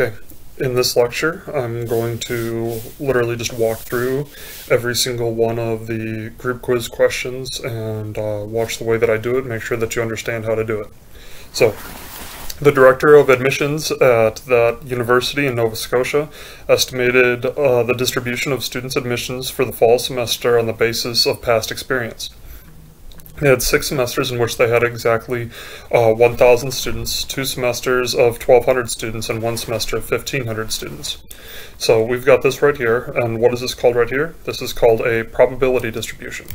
Okay, in this lecture, I'm going to literally just walk through every single one of the group quiz questions and uh, watch the way that I do it, make sure that you understand how to do it. So, the director of admissions at that university in Nova Scotia estimated uh, the distribution of students' admissions for the fall semester on the basis of past experience. They had six semesters in which they had exactly uh, 1,000 students, two semesters of 1,200 students, and one semester of 1,500 students. So we've got this right here, and what is this called right here? This is called a probability distribution.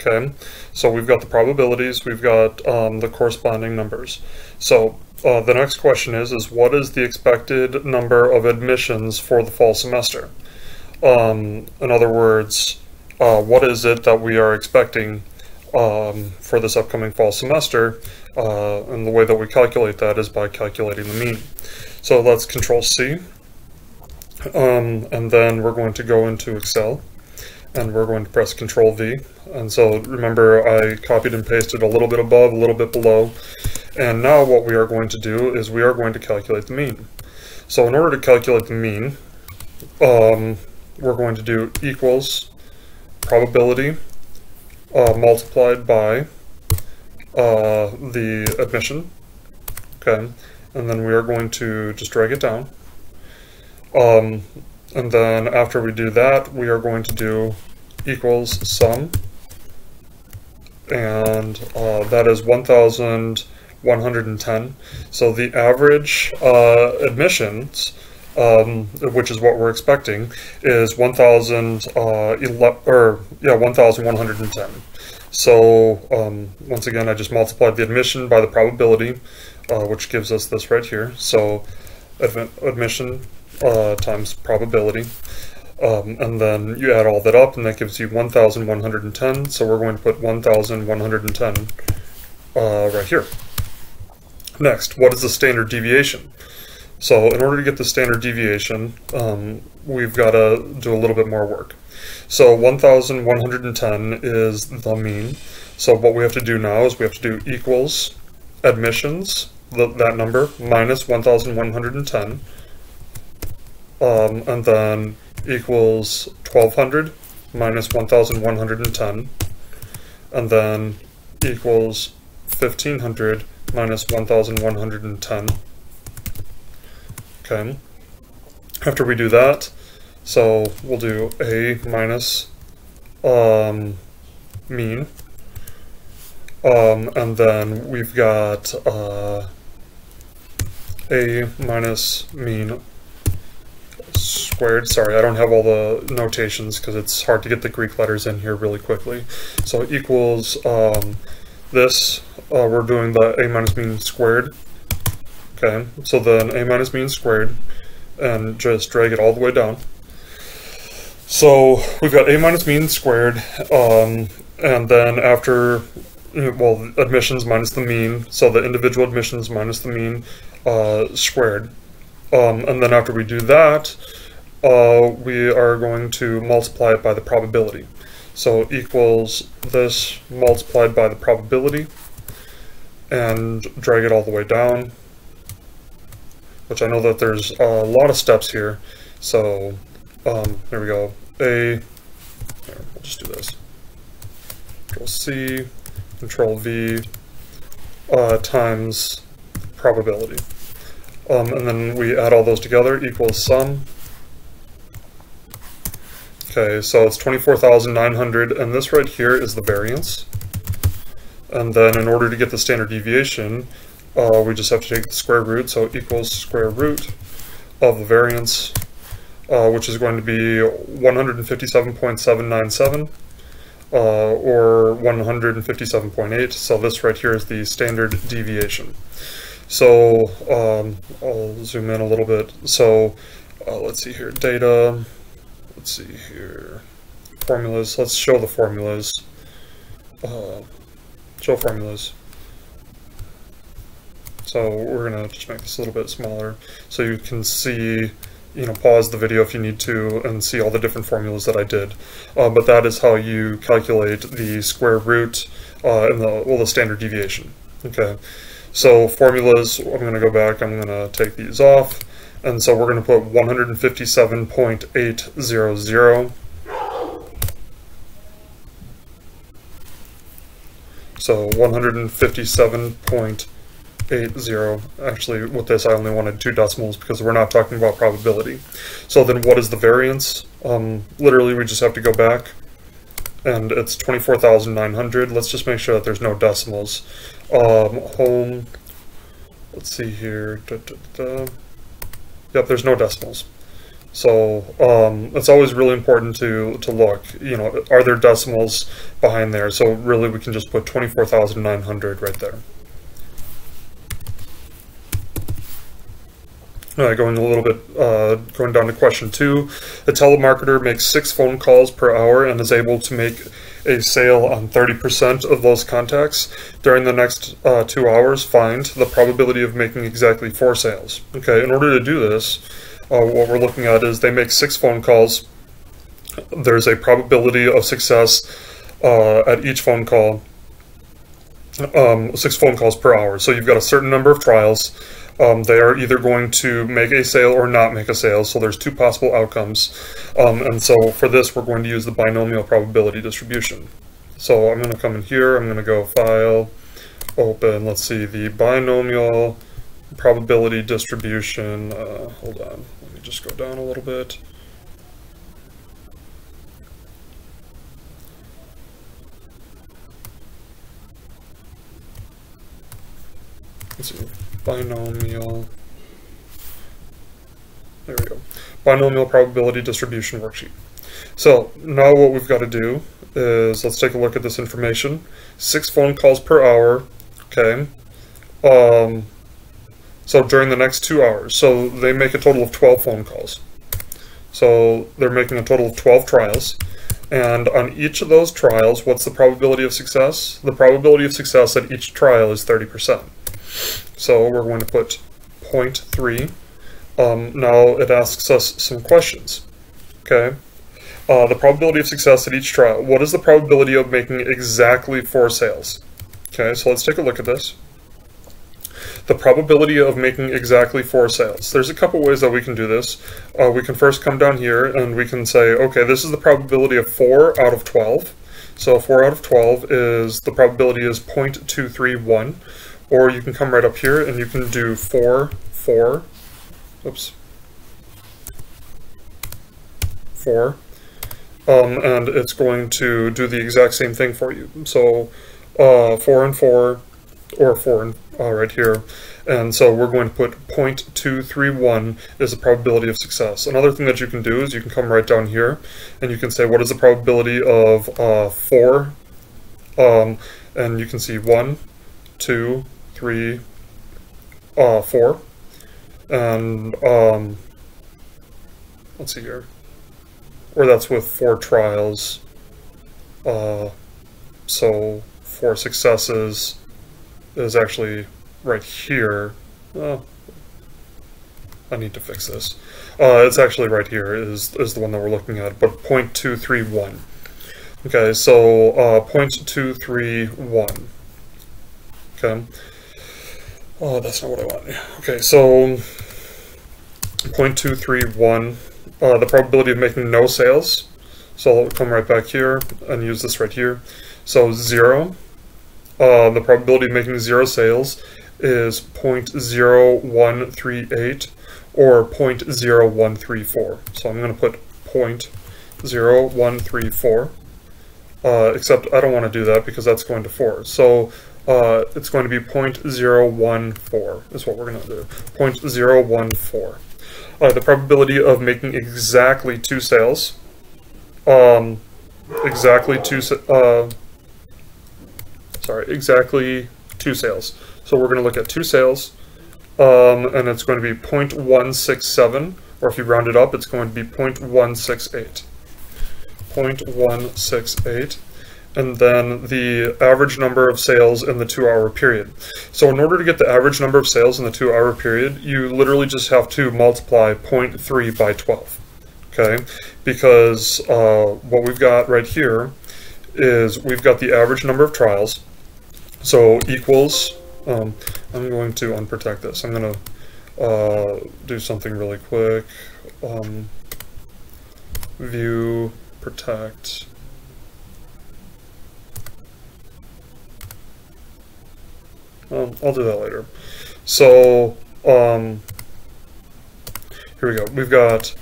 Okay, so we've got the probabilities, we've got um, the corresponding numbers. So uh, the next question is, is what is the expected number of admissions for the fall semester? Um, in other words, uh, what is it that we are expecting um, for this upcoming fall semester. Uh, and the way that we calculate that is by calculating the mean. So let's control C. Um, and then we're going to go into Excel and we're going to press control V. And so remember I copied and pasted a little bit above, a little bit below. And now what we are going to do is we are going to calculate the mean. So in order to calculate the mean, um, we're going to do equals probability uh, multiplied by uh, the admission. Okay, and then we are going to just drag it down. Um, and then after we do that, we are going to do equals sum. And uh, that is 1,110. So the average uh, admissions um, which is what we're expecting, is 1,000 uh, or yeah 1,110. So um, once again, I just multiplied the admission by the probability, uh, which gives us this right here. So admi admission uh, times probability. Um, and then you add all that up, and that gives you 1,110. So we're going to put 1,110 uh, right here. Next, what is the standard deviation? So in order to get the standard deviation, um, we've got to do a little bit more work. So 1,110 is the mean. So what we have to do now is we have to do equals admissions, that number, minus 1,110, um, and then equals 1,200 minus 1,110, and then equals 1,500 minus 1,110 Okay. After we do that, so we'll do a minus um, mean. Um, and then we've got uh, a minus mean squared. Sorry, I don't have all the notations because it's hard to get the Greek letters in here really quickly. So equals um, this, uh, we're doing the a minus mean squared Okay, so then a minus mean squared, and just drag it all the way down. So we've got a minus mean squared, um, and then after, well, admissions minus the mean, so the individual admissions minus the mean uh, squared. Um, and then after we do that, uh, we are going to multiply it by the probability. So equals this multiplied by the probability, and drag it all the way down which I know that there's a lot of steps here. So um, there we go. A, we'll just do this. Control C, Control V, uh, times probability. Um, and then we add all those together equals sum. Okay, so it's 24,900, and this right here is the variance. And then in order to get the standard deviation, uh, we just have to take the square root, so equals square root of the variance, uh, which is going to be 157.797, uh, or 157.8, so this right here is the standard deviation. So um, I'll zoom in a little bit. So uh, let's see here, data, let's see here, formulas, let's show the formulas, uh, show formulas. So we're going to just make this a little bit smaller so you can see, you know, pause the video if you need to and see all the different formulas that I did. Uh, but that is how you calculate the square root uh, and the, well, the standard deviation. Okay, so formulas, I'm going to go back, I'm going to take these off, And so we're going to put 157.800. So 157.80. Actually, with this, I only wanted two decimals because we're not talking about probability. So then what is the variance? Um, literally, we just have to go back and it's 24,900. Let's just make sure that there's no decimals. Um, home, let's see here. Da, da, da. Yep, there's no decimals. So um, it's always really important to, to look, you know, are there decimals behind there? So really we can just put 24,900 right there. Uh, going a little bit, uh, going down to question two. A telemarketer makes six phone calls per hour and is able to make a sale on 30% of those contacts. During the next uh, two hours, find the probability of making exactly four sales. Okay, in order to do this, uh, what we're looking at is they make six phone calls. There's a probability of success uh, at each phone call, um, six phone calls per hour. So you've got a certain number of trials um, they are either going to make a sale or not make a sale, so there's two possible outcomes. Um, and so for this, we're going to use the binomial probability distribution. So I'm going to come in here, I'm going to go File, Open, let's see, the binomial probability distribution, uh, hold on, let me just go down a little bit. Let's see binomial, there we go, binomial probability distribution worksheet. So now what we've got to do is, let's take a look at this information. Six phone calls per hour, okay. Um, so during the next two hours, so they make a total of 12 phone calls. So they're making a total of 12 trials. And on each of those trials, what's the probability of success? The probability of success at each trial is 30%. So we're going to put 0.3. Um, now it asks us some questions. Okay. Uh, the probability of success at each trial. What is the probability of making exactly four sales? Okay, so let's take a look at this. The probability of making exactly four sales. There's a couple ways that we can do this. Uh, we can first come down here and we can say, okay, this is the probability of 4 out of 12. So 4 out of 12 is, the probability is 0.231. Or you can come right up here and you can do 4, 4, oops, 4, um, and it's going to do the exact same thing for you. So uh, 4 and 4, or 4 and uh, right here, and so we're going to put 0.231 is the probability of success. Another thing that you can do is you can come right down here and you can say what is the probability of uh, 4, um, and you can see 1, 2, three, uh, four. And, um, let's see here. Or that's with four trials. Uh, so four successes is actually right here. I need to fix this. Uh, it's actually right here is, is the one that we're looking at, but 0.231. Okay, so uh, 0.231. Okay. Oh, that's not what I want. Okay, so 0.231, uh, the probability of making no sales. So I'll come right back here and use this right here. So 0, uh, the probability of making 0 sales is 0.0138 or 0.0134. So I'm going to put 0.0134, uh, except I don't want to do that because that's going to 4. So uh, it's going to be 0.014 is what we're going to do. 0.014. Uh, the probability of making exactly two sales. Um, exactly two, uh, sorry, exactly two sales. So we're going to look at two sales, um, and it's going to be 0.167, or if you round it up, it's going to be 0.168. 0.168 and then the average number of sales in the two hour period. So in order to get the average number of sales in the two hour period, you literally just have to multiply 0.3 by 12. Okay, because uh, what we've got right here is we've got the average number of trials. So equals, um, I'm going to unprotect this. I'm going to uh, do something really quick. Um, view, protect. Um, I'll do that later. So, um, here we go. We've got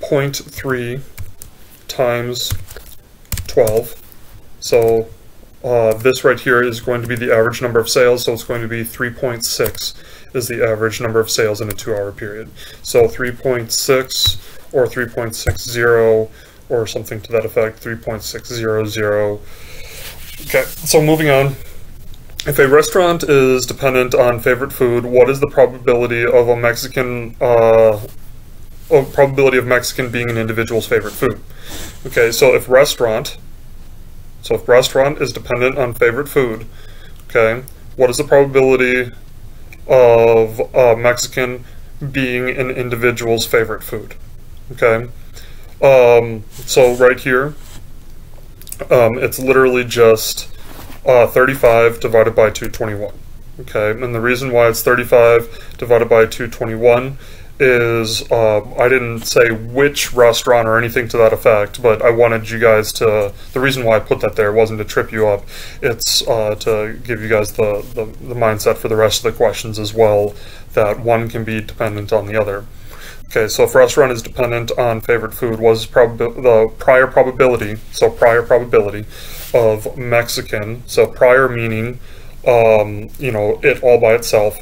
0.3 times 12. So uh, this right here is going to be the average number of sales, so it's going to be 3.6 is the average number of sales in a two-hour period. So 3.6 or 3.60 or something to that effect, 3.600. Okay, so moving on. If a restaurant is dependent on favorite food, what is the probability of a Mexican uh, probability of Mexican being an individual's favorite food? Okay, so if restaurant, so if restaurant is dependent on favorite food, okay, what is the probability of uh, Mexican being an individual's favorite food? Okay, um, so right here, um, it's literally just uh, 35 divided by 221. Okay, and the reason why it's 35 divided by 221 is uh, I didn't say which restaurant or anything to that effect, but I wanted you guys to. The reason why I put that there wasn't to trip you up. It's uh, to give you guys the, the, the mindset for the rest of the questions as well. That one can be dependent on the other. Okay, so if restaurant is dependent on favorite food, was the prior probability, so prior probability of Mexican, so prior meaning, um, you know, it all by itself,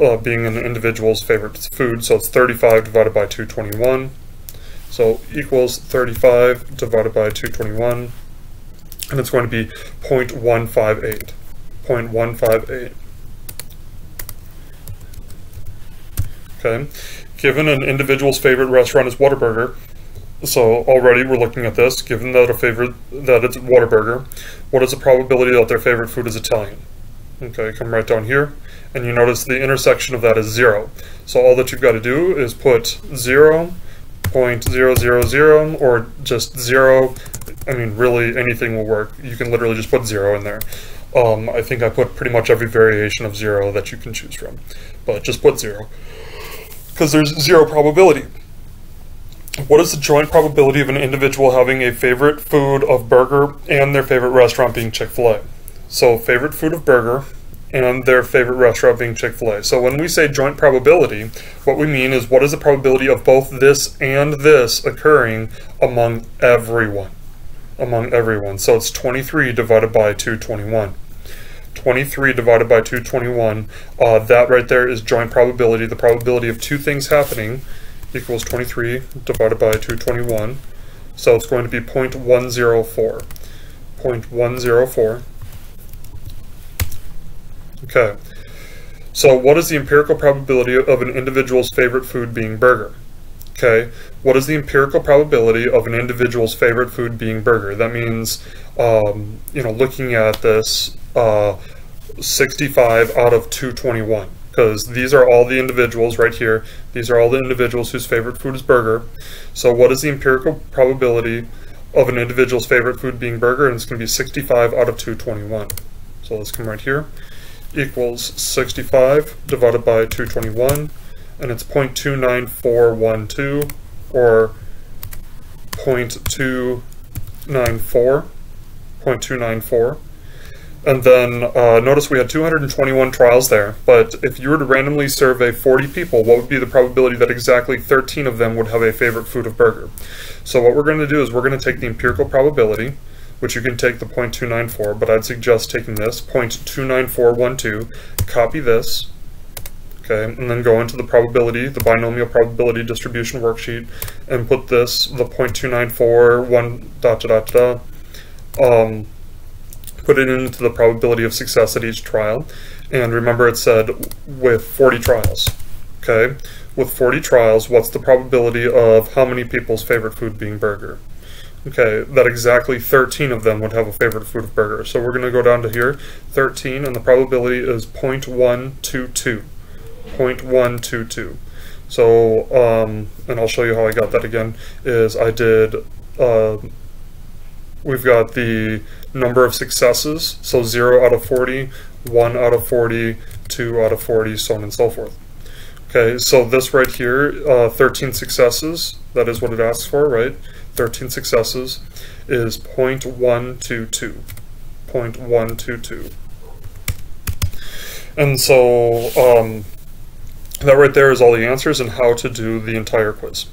uh, being an individual's favorite food. So it's 35 divided by 221. So equals 35 divided by 221. And it's going to be 0.158. 0.158. Okay. Given an individual's favorite restaurant is Whataburger, so already we're looking at this, given that a favorite that it's Whataburger, what is the probability that their favorite food is Italian? Okay, come right down here and you notice the intersection of that is zero. So all that you've got to do is put 0, 0.000 or just zero. I mean, really anything will work. You can literally just put zero in there. Um, I think I put pretty much every variation of zero that you can choose from, but just put zero because there's zero probability. What is the joint probability of an individual having a favorite food of burger and their favorite restaurant being Chick-fil-A? So favorite food of burger and their favorite restaurant being Chick fil A. So when we say joint probability, what we mean is what is the probability of both this and this occurring among everyone? Among everyone. So it's 23 divided by 221. 23 divided by 221, uh, that right there is joint probability. The probability of two things happening equals 23 divided by 221. So it's going to be 0.104. 0.104. Okay. So what is the empirical probability of an individual's favorite food being burger? Okay. What is the empirical probability of an individual's favorite food being burger? That means, um, you know, looking at this, uh, 65 out of 221 because these are all the individuals right here. These are all the individuals whose favorite food is burger. So what is the empirical probability of an individual's favorite food being burger? And it's going to be 65 out of 221. So let's come right here equals 65 divided by 221, and it's 0.29412, or 0.294, 0.294. And then uh, notice we had 221 trials there, but if you were to randomly survey 40 people, what would be the probability that exactly 13 of them would have a favorite food of burger? So what we're going to do is we're going to take the empirical probability, which you can take the 0.294, but I'd suggest taking this, 0.29412, copy this, okay, and then go into the probability, the binomial probability distribution worksheet, and put this, the 0.294, 1 dot dot dot, um, put it into the probability of success at each trial, and remember it said with 40 trials, okay? With 40 trials, what's the probability of how many people's favorite food being burger? Okay, that exactly 13 of them would have a favorite food of burger. So we're going to go down to here, 13, and the probability is 0.122. 0.122. So, um, and I'll show you how I got that again, is I did, uh, we've got the number of successes, so 0 out of 40, 1 out of 40, 2 out of 40, so on and so forth. Okay, so this right here, uh, 13 successes, that is what it asks for, right? 13 successes is 0.122. 0.122. And so um, that right there is all the answers and how to do the entire quiz.